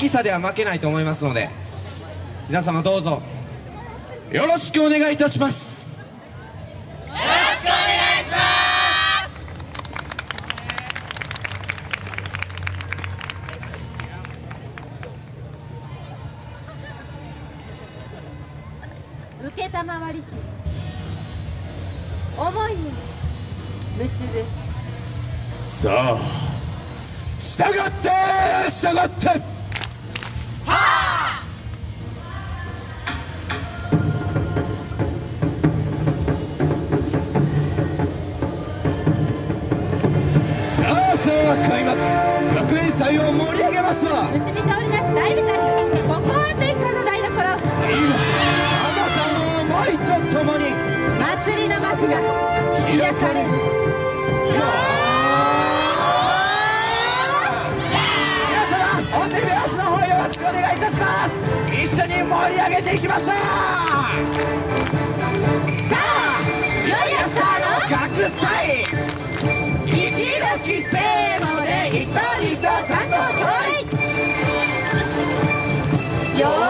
きさでは負けないと思いますので皆様どうぞよろしくお願いいたします。承りし思いを結ぶ。さあ従って従って開幕学園祭を盛り上げますわ。結び通りなす大舞台ここは天下の台所今あなたの思いとともに祭りの幕が開かれるに盛り上げていきましょう。さあよい朝の学祭。一度きせーので一人と三とはい。よー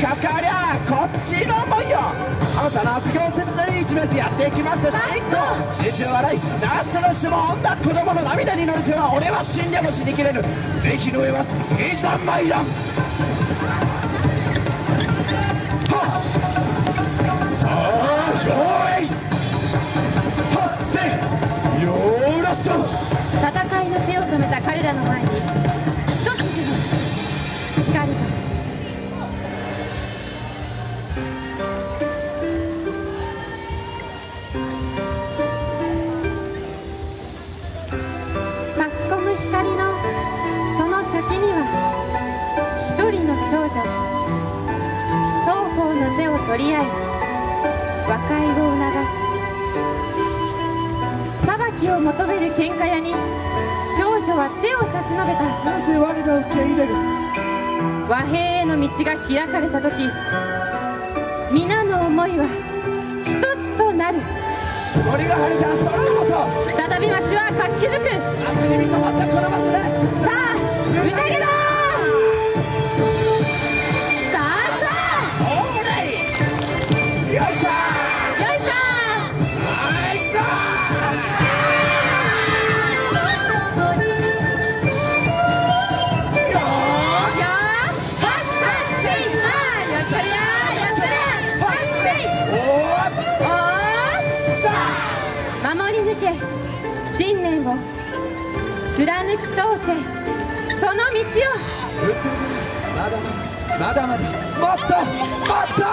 かかりゃこっちのもんよあなたの悪行切なに一滅やっていきましたし父笑いなしのしも女子供の涙に乗る手は俺は死んでも死にきれぬぜひの上ますいざ参らんはっさあ用意発声よーらそ戦いの手を止めた彼らの前に。差し込む光のその先には一人の少女双方の手を取り合い和解を促す。裁きを求める喧嘩屋に少女は手を差し伸べた。なぜ我が受け入れる？和平への道が開かれた時皆の思いは一つとなる森が晴れた空の下再び町は活気づく。夏に見とまったこの場所でさあ宴だ念を貫き通せ。その道を。まだまだまだまだ。もっともっと！さ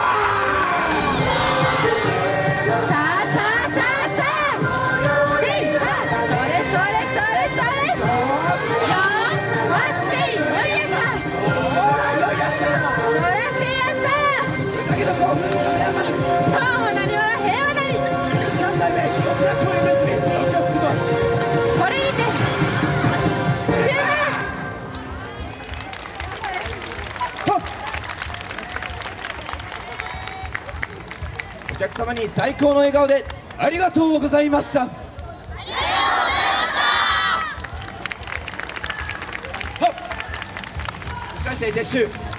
あさあさあ客様に最高の笑顔でありがとうございました。ありがとうございました1回戦撤収。